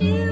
You.